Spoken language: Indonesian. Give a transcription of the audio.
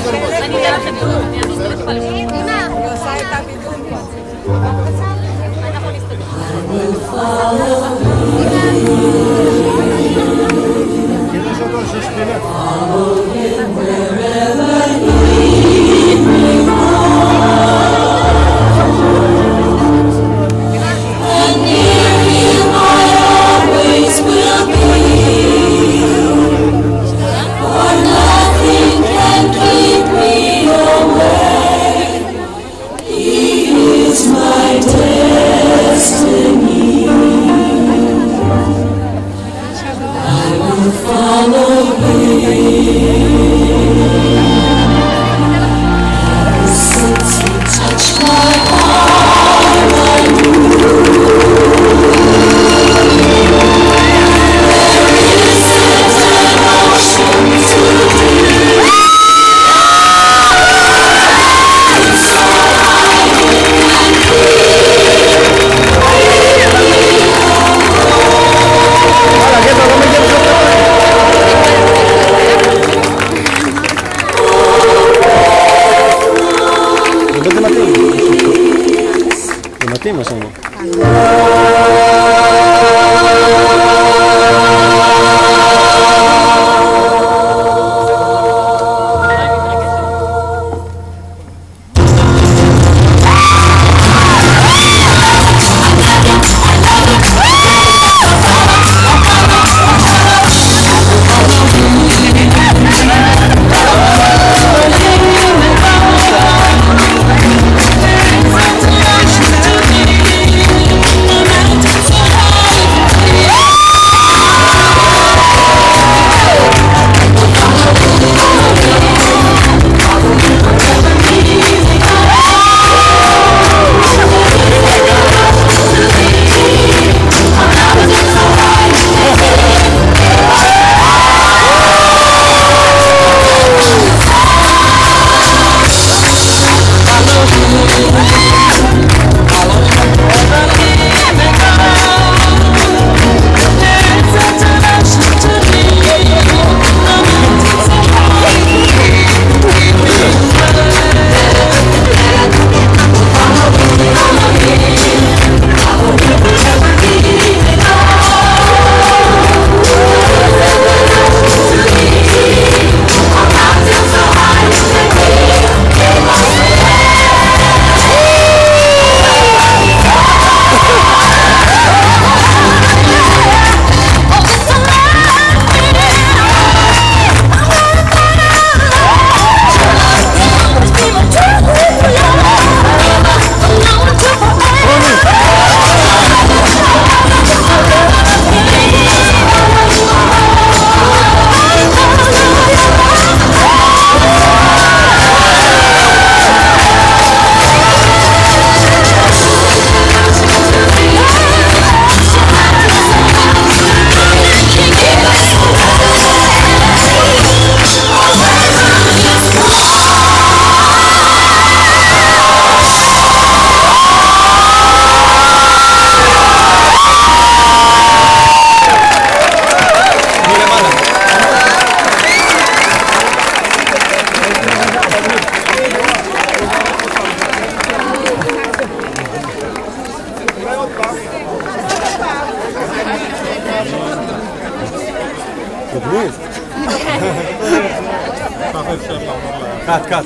I will follow you. Follow me. 我我我 שאני אומר. מגניב. קאט, קאט.